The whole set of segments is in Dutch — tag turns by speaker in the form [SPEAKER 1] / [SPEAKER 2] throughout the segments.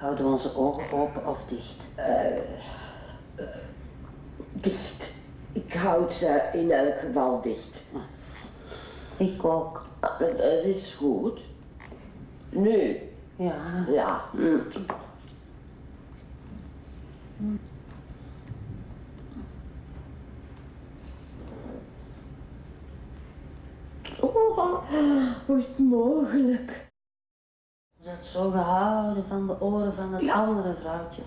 [SPEAKER 1] Houden we onze ogen open of dicht?
[SPEAKER 2] Dicht. Ik houd ze in elk geval dicht.
[SPEAKER 1] Ik ook.
[SPEAKER 2] Dat dat is goed. Nu.
[SPEAKER 1] Ja.
[SPEAKER 2] Ja. hm. Oh, hoe is het mogelijk?
[SPEAKER 1] Ze had zo gehouden van de oren van het andere vrouwtje.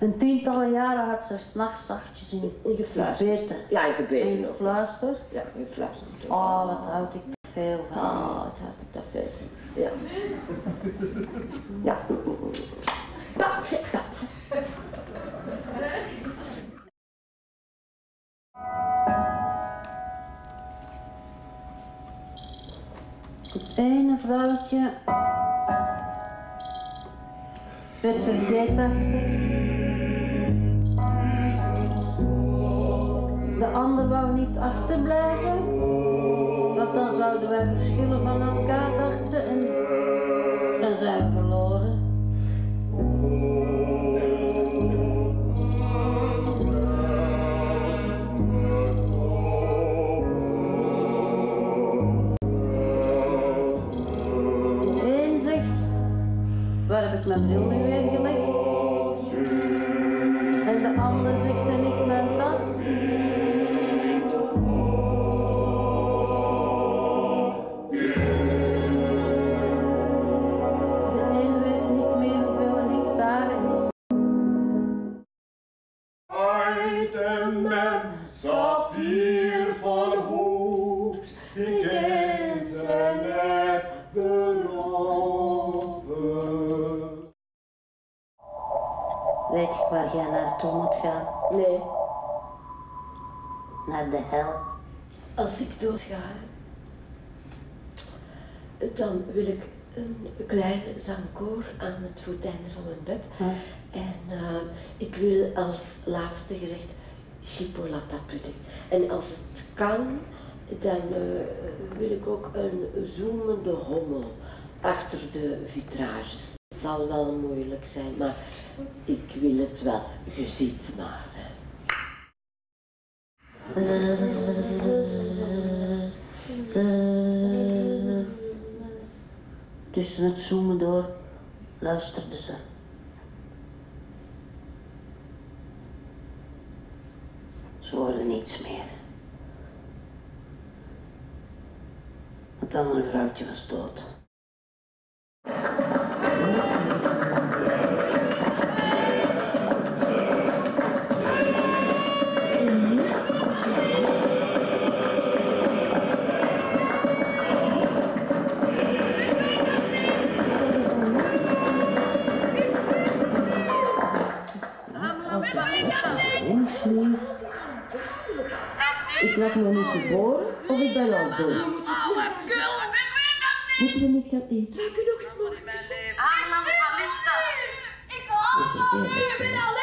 [SPEAKER 1] Een tientallen jaren had ze s'nachts zachtjes in gebeten.
[SPEAKER 2] Ja, en
[SPEAKER 1] En
[SPEAKER 2] gebeten ook.
[SPEAKER 1] gefluisterd.
[SPEAKER 2] Ja, gefluisterd.
[SPEAKER 1] Oh, wat houd ik er veel van.
[SPEAKER 2] Ah, wat had ik daar veel van. Ja. Ja. Dat dat
[SPEAKER 1] ene vrouwtje werd vergeetachtig. De ander wou niet achterblijven. Want dan zouden wij verschillen van elkaar, dacht ze. En zijn we verloren. Mijn bril nu weer gelegd? En de ander zegt, en ik mijn tas. De een weet Weet je waar jij naartoe moet gaan?
[SPEAKER 2] Nee,
[SPEAKER 1] Naar de hel.
[SPEAKER 2] als ik doodga, dan wil ik een klein zangkoor aan het voeteinde van mijn bed. En eh, ik wil als laatste gerecht chipolata pudding. En als het kan, dan eh, wil ik ook een zoemende hommel achter de vitrages. Het zal wel moeilijk zijn, maar ik wil het wel. Je ziet maar. Hè.
[SPEAKER 1] Tussen het zoomen door luisterde ze. Ze hoorde niets meer. Het andere vrouwtje was dood.
[SPEAKER 2] Ik was nog niet geboren of ik ben al dood. Moeten we niet gaan eten?
[SPEAKER 3] Aanland van Lichten.
[SPEAKER 2] Dat is eerlijk zijn.